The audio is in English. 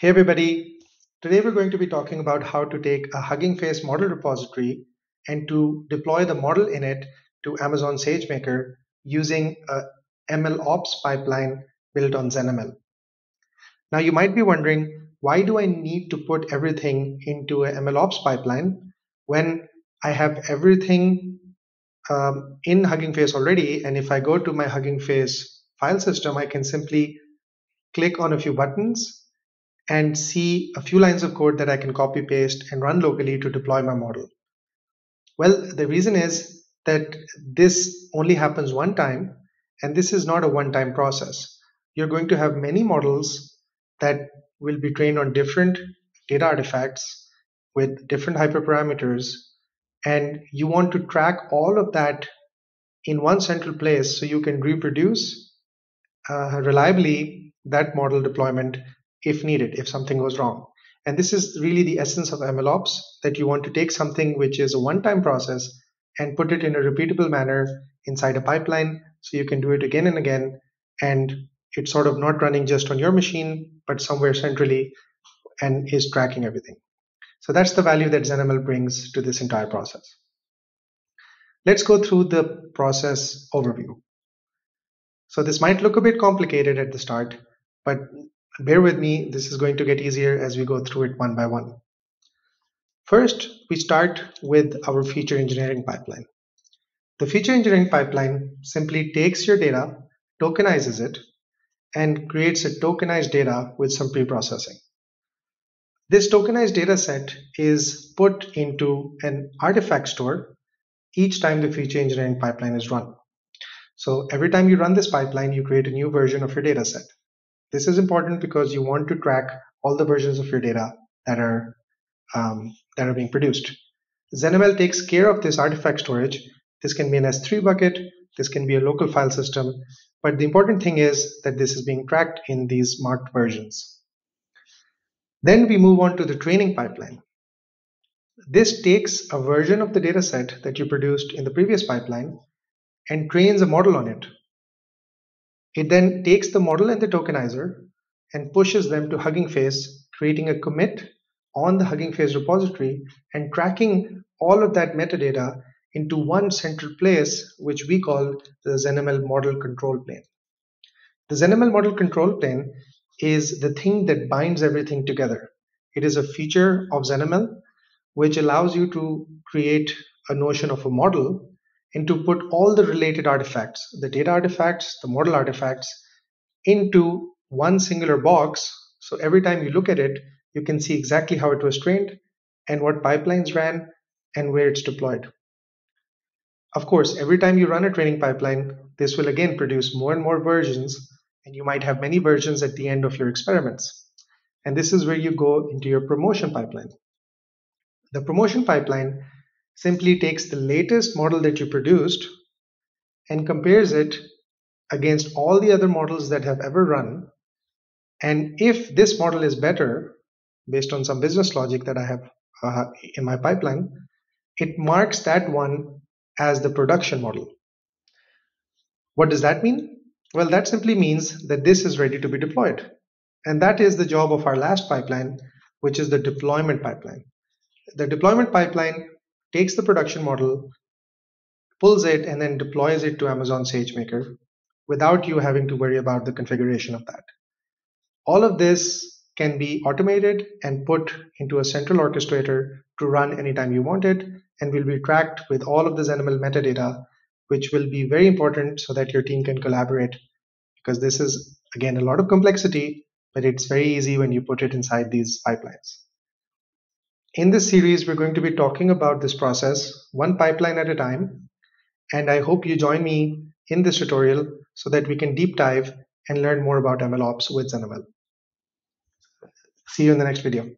Hey everybody, today we're going to be talking about how to take a Hugging Face model repository and to deploy the model in it to Amazon SageMaker using a MLOps pipeline built on ZenML. Now you might be wondering, why do I need to put everything into a MLOps pipeline when I have everything um, in Hugging Face already? And if I go to my Hugging Face file system, I can simply click on a few buttons and see a few lines of code that I can copy paste and run locally to deploy my model. Well, the reason is that this only happens one time and this is not a one-time process. You're going to have many models that will be trained on different data artifacts with different hyperparameters and you want to track all of that in one central place so you can reproduce uh, reliably that model deployment if needed, if something goes wrong. And this is really the essence of MLOps that you want to take something which is a one time process and put it in a repeatable manner inside a pipeline so you can do it again and again. And it's sort of not running just on your machine, but somewhere centrally and is tracking everything. So that's the value that ZenML brings to this entire process. Let's go through the process overview. So this might look a bit complicated at the start, but Bear with me, this is going to get easier as we go through it one by one. First, we start with our feature engineering pipeline. The feature engineering pipeline simply takes your data, tokenizes it, and creates a tokenized data with some pre-processing. This tokenized data set is put into an artifact store each time the feature engineering pipeline is run. So every time you run this pipeline, you create a new version of your data set. This is important because you want to track all the versions of your data that are um, that are being produced. ZenML takes care of this artifact storage. This can be an S3 bucket. This can be a local file system. But the important thing is that this is being tracked in these marked versions. Then we move on to the training pipeline. This takes a version of the dataset that you produced in the previous pipeline and trains a model on it. It then takes the model and the tokenizer and pushes them to Hugging Face, creating a commit on the Hugging Face repository and tracking all of that metadata into one central place, which we call the ZenML model control plane. The ZenML model control plane is the thing that binds everything together. It is a feature of ZenML which allows you to create a notion of a model and to put all the related artifacts, the data artifacts, the model artifacts, into one singular box. So every time you look at it, you can see exactly how it was trained and what pipelines ran and where it's deployed. Of course, every time you run a training pipeline, this will again produce more and more versions, and you might have many versions at the end of your experiments. And this is where you go into your promotion pipeline. The promotion pipeline simply takes the latest model that you produced and compares it against all the other models that have ever run. And if this model is better, based on some business logic that I have uh, in my pipeline, it marks that one as the production model. What does that mean? Well, that simply means that this is ready to be deployed. And that is the job of our last pipeline, which is the deployment pipeline. The deployment pipeline takes the production model, pulls it, and then deploys it to Amazon SageMaker without you having to worry about the configuration of that. All of this can be automated and put into a central orchestrator to run anytime you want it and will be tracked with all of the ZenML metadata, which will be very important so that your team can collaborate because this is, again, a lot of complexity, but it's very easy when you put it inside these pipelines. In this series, we're going to be talking about this process one pipeline at a time. And I hope you join me in this tutorial so that we can deep dive and learn more about MLOps with ZenML. See you in the next video.